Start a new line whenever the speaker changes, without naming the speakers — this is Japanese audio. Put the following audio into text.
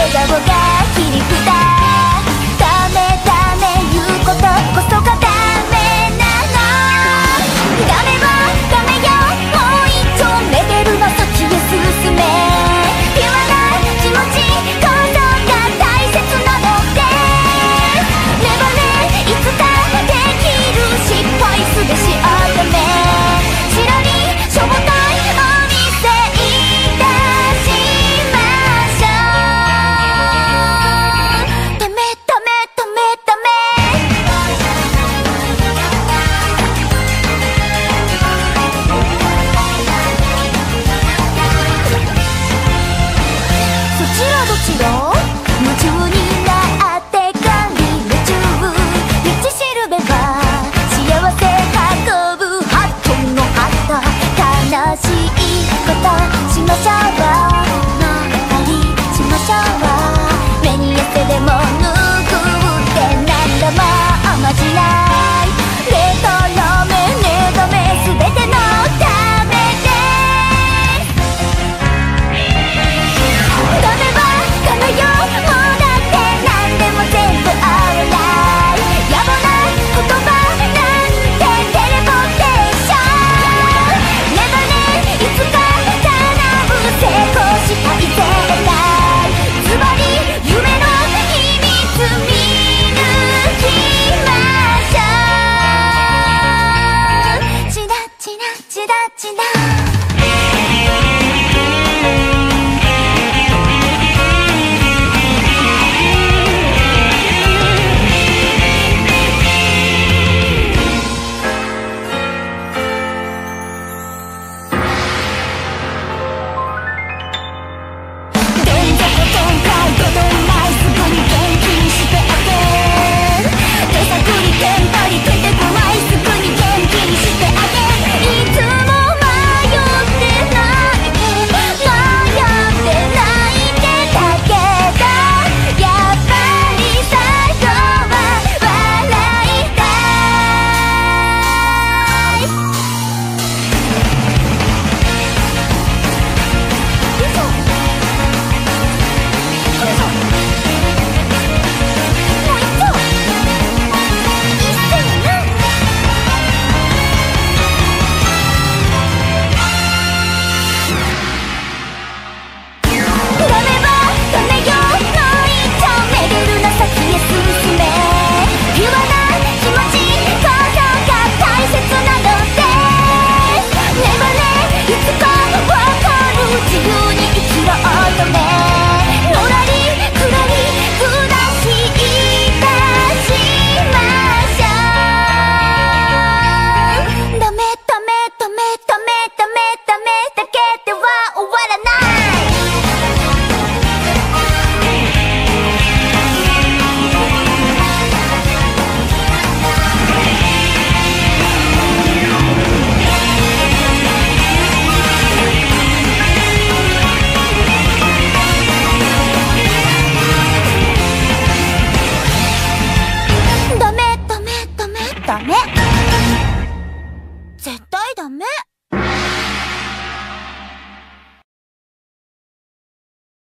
笑顔が切り札知道。